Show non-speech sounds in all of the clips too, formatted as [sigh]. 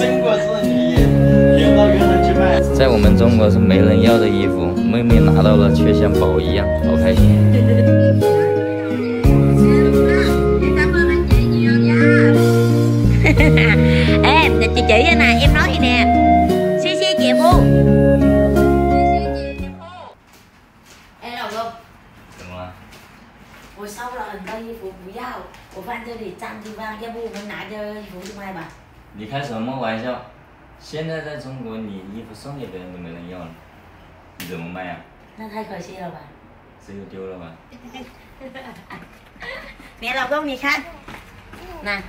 中国是你演到越南去卖。在我们中国是没人要的衣服，妹妹拿到了却像宝一样，好开心。Ê, chị chị đây nè, em nói gì nè Xí xí chị Phu Ê, đâu không? 怎么了？我收了很多衣服，不要，我放这里占地方，要不我们拿着衣服去卖吧？你开什么玩笑？现在在中国，你衣服送给别人都没人要了，你怎么卖啊？那太可惜了吧？只有丢了吧？[laughs] Mẹ 老 công gì khác? Nè,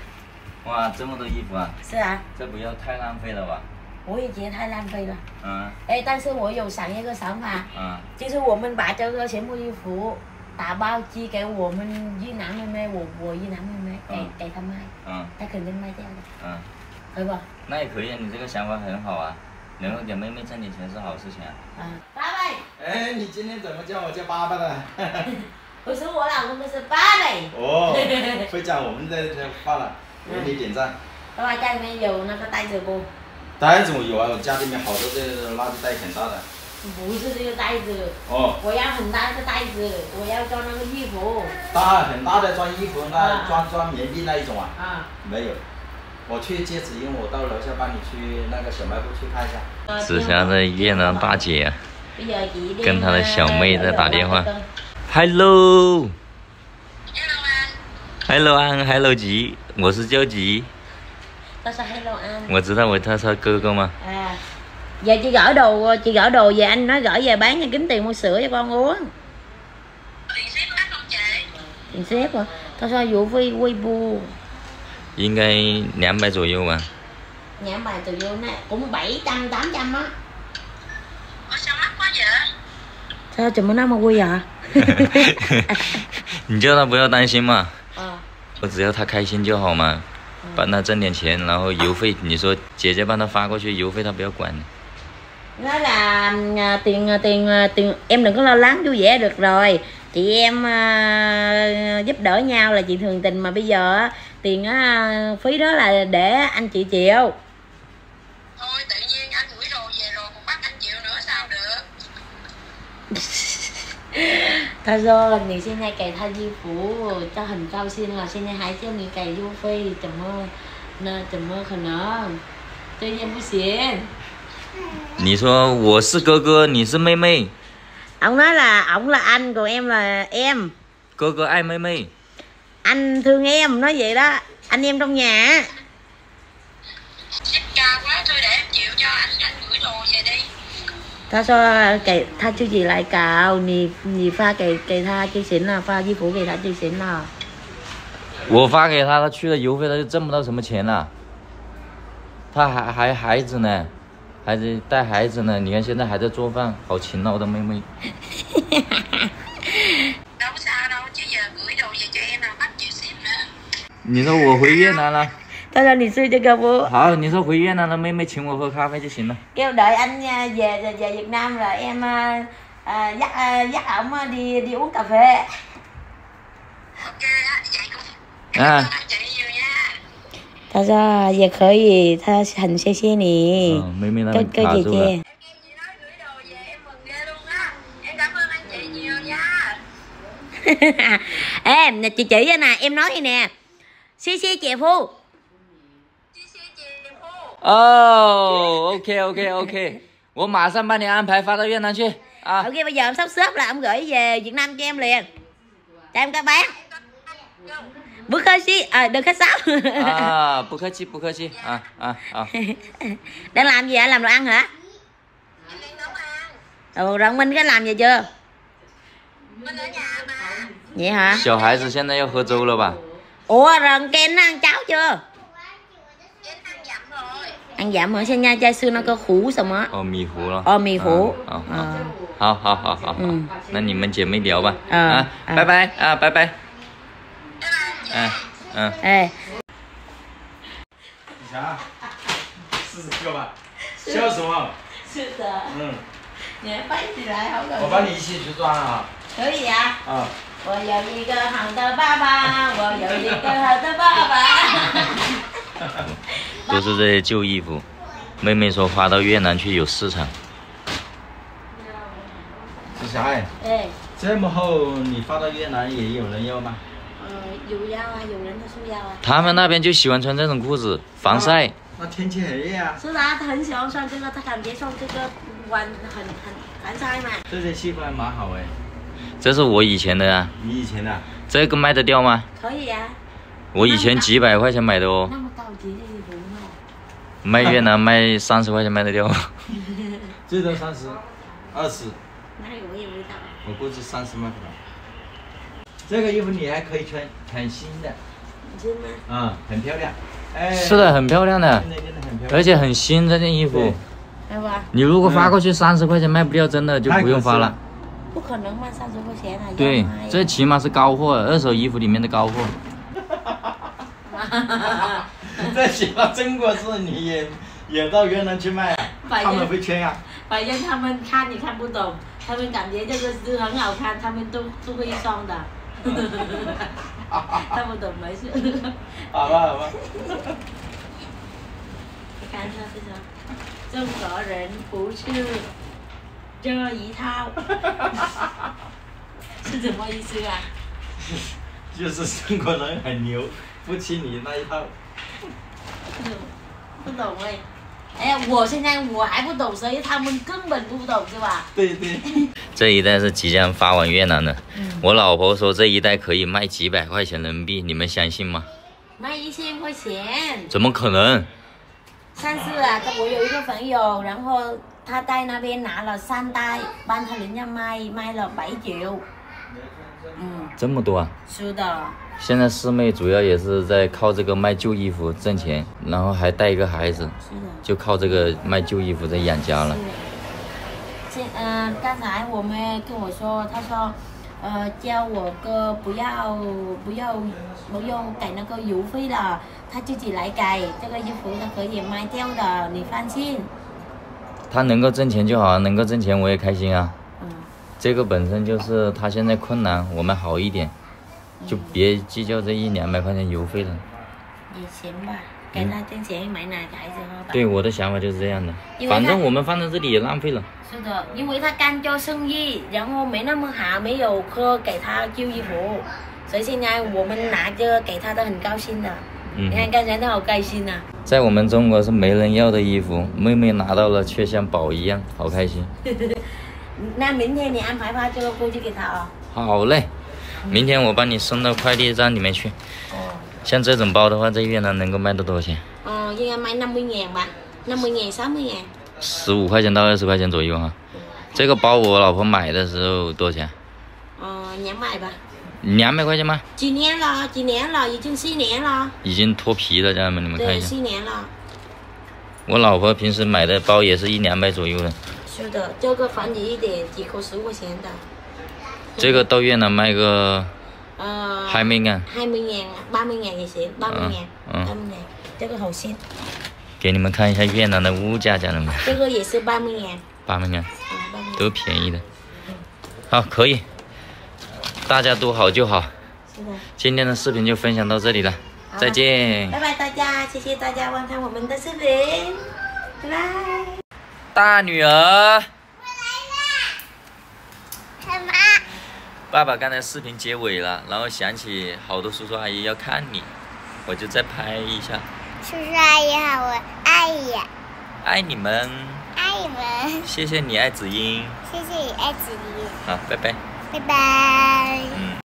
哇，这么多衣服啊！是啊，这不要太浪费了吧？我也觉得太浪费了。嗯哎，但是我有想一个想法，嗯！就是我们把这个全部衣服打包寄给我们越南妹妹，我我越南妹妹给嗯给她卖，嗯她肯定卖掉的，嗯，可以不？那也可以，啊，你这个想法很好啊，能够给妹妹挣点钱是好事情啊。嗯，爸爸，哎，你今天怎么叫我叫爸爸的？我说我老公都是爸爸，哦，会讲我们的这话了，给你点赞。爸爸家里面有那个袋子不？袋子我有啊，我家里面好多这垃圾袋很大的。不是这个袋子，哦，我要很大的袋子，我要装那个衣服大很大的装衣服，那啊装装棉币那一种啊？啊。没有，我去接子英，我到楼下帮你去那个小卖部去看一下。紫霞的越南大姐啊bây giờ chị đi 跟她的小妹在打电话 Hello ，Hello，Hello 安，Hello 吉，我是焦吉， Tao sao hello anh 我知道我他是哥哥吗？ À Giờ chị gửi đồ Chị gửi đồ về anh nói gửi về bán cho kiếm tiền mua sữa cho con uống Tiền xếp hả? Tao sao vụ phi quy bu 应该两百左右吧。 Nhà bài từ vô nè Cũng 700 800 á Sao chùm [laughs] nó mà quy à 你叫他不要担心嘛， Ờ 我只要他开心就好嘛，帮他挣点钱，然后邮费你说姐姐帮他发过去，邮费他不要管。 nói là à, tiền à, tiền à, tiền em đừng có lo lắng vui vẻ được rồi chị em à, giúp đỡ nhau là chuyện thường tình mà bây giờ á, tiền á, phí đó là để anh chị chịu Thôi tự nhiên anh gửi đồ về rồi còn bắt anh chịu nữa sao được 他说你现在给他衣服就很高兴了，现在还叫你给邮费，怎么那怎么可能？这样不行。你说我是哥哥，你是妹妹，Ông nói là ông là anh còn em là em. 哥哥爱妹妹。Anh thương em nói vậy đó. Anh em trong nhà. á. Xích ca quá thôi để em chịu cho anh anh gửi đồ về đi 他说给他自己来搞，你你发给给他就行了，发衣服给他就行了。[laughs] 我发给他，他去了邮费他就挣不到什么钱了。他还还孩子呢，孩子带孩子呢，你看现在还在做饭，好勤劳的妹妹。 你说我回越南了，他说你睡这个不？好，你说回越南了，妹妹请我喝咖啡就行了。 kêu đợi anh nha, về về về Việt Nam rồi em à, à, dắt à, dắt ổng à, đi đi uống cà phê. Ok á vậy cũng À. Cảm ơn anh chị nhiều nha 他说也可以，他很谢谢你，嗯， [laughs] Ê, nè, chị chỉ cho nè, em nói gì nè. Xí xí chị Phu. Chia sẻ chị Phu 哦，OK OK OK，我马上帮你安排发到越南去啊 Ok, bây giờ em sắp xếp là em gửi về Việt Nam cho em liền. Cho em các bác. Bữa khơi xí, à, đừng khách sáo. 啊，[laughs] 不客气不客气啊啊啊！ [laughs] Đang làm gì hả? Làm đồ ăn hả? Em đang nấu ăn Ừ, rồi Minh có làm gì chưa? Mình ở nhà mà 你好小孩子现在要喝粥了吧？我，让给那吃粥了。吃点汤，汤减了。汤减了，现在在吃那个糊什么？哦，米糊了。哦，米糊。哦哦。好好好好好。嗯。那你们姐妹聊吧。嗯。啊，拜拜啊，拜拜。哎，嗯，哎。你瞧，四个吧，笑什么？是的。嗯。你还背起来好搞笑。我帮你一起去装啊。可以啊。啊。我有一个好的爸爸，[laughs] 我有一个好的爸爸。爸 [laughs] 都是这些旧衣服。妹妹说发到越南去有市场。小爱，哎，这么厚，你发到越南也有人要吗？呃，有要啊，有人他说要啊。他们那边就喜欢穿这种裤子，防晒。那天气很热啊，是的，他很喜欢穿这个，他感觉穿这个晚很很防晒嘛。这些西服还蛮好哎。这是我以前的啊，你以前的啊？这个卖得掉吗？可以啊，我以前几百块钱买的哦，那么高级的衣服卖。卖越南 [laughs] 卖三十块钱卖得掉吗。[laughs] 最多三十，二十，那个我也不知道。我估计三十卖不了。这个衣服你还可以穿，很新的，真吗？嗯，很漂亮。哎，是的，很漂亮的真，的真的很漂亮。而且很新这件衣服你如果发过去三十块钱卖不掉，真的就不用发了。不可能卖三十块钱啊！对这起码是高货，二手衣服里面的高货。[laughs] 这起码中国是你也也到越南去卖他们会圈啊。反正他们看你看不懂，他们感觉这个是很好看，他们都都会送的。[laughs] 看不懂没事。好吧，好吧。你看他这种，中国人不是这一套，[laughs] 是什么意思啊？就是中国人很牛，不吃你那一套。不懂，不懂哎。哎呀，我现在我还不懂，所以他们根本不懂是吧？对对。[laughs] 这一袋是即将发往越南的，嗯我老婆说这一袋可以卖几百块钱人民币，你们相信吗？卖一千块钱。怎么可能？上次啊，我有一个朋友，然后他在那边拿了三袋，帮他人家卖卖了白酒。嗯，这么多啊！是的，现在师妹主要也是在靠这个卖旧衣服挣钱，然后还带一个孩子，是的。就靠这个卖旧衣服在养家了。现嗯、刚才我们跟我说，他说，呃，叫我哥不要不要不用给那个邮费了，他自己来改这个衣服，他可以卖掉的，你放心。他能够挣钱就好，能够挣钱我也开心啊。嗯，这个本身就是他现在困难，我们好一点，就别计较这一两百块钱邮费了。也行吧，给他挣钱买奶给孩子喝吧。对，我的想法就是这样的反正我们放在这里也浪费了。是的，因为他刚做生意，然后没那么好，没有课给他旧衣服，所以现在我们拿着给他都很高兴的。嗯你看刚才他好开心呐、在我们中国是没人要的衣服，妹妹拿到了却像宝一样，好开心。[laughs] 那明天你安排发这个过去给他哦。好嘞，明天我帮你送到快递站里面去。哦。像这种包的话，在越南能够卖到多少钱？嗯，应该卖 năm mươi ngàn 吧，năm mươi ngàn, 60 ngàn。十五块钱到二十块钱左右哈。这个包我老婆买的时候多少钱？嗯，两百吧。两百块钱吗？几年了？几年了？已经四年了。已经脱皮了，家人们，你们看，一下。四年了。我老婆平时买的包也是一两百左右的，是的，这个便宜一点，只扣十块钱的。这个到越南卖个呃。hai mươi ngàn，20 ngàn, 30 ngàn thì sẽ 30 Ừ, ngàn, ừ. 30 ngàn. 这个好新，给你们看一下越南的物价，家人们，这个也是80 ngàn. 八百元啊，80 ngàn. 都便宜的。好，可以，大家都好就好。是的。今天的视频就分享到这里了，好再见。拜拜大家，谢谢大家观看我们的视频，拜拜。大女儿，什么？爸爸刚才视频结尾了，然后想起好多叔叔阿姨要看你，我就再拍一下，叔叔阿姨好，我爱你，爱你们，爱你们，谢谢你爱子英，谢谢你爱子英，好，拜拜。拜拜。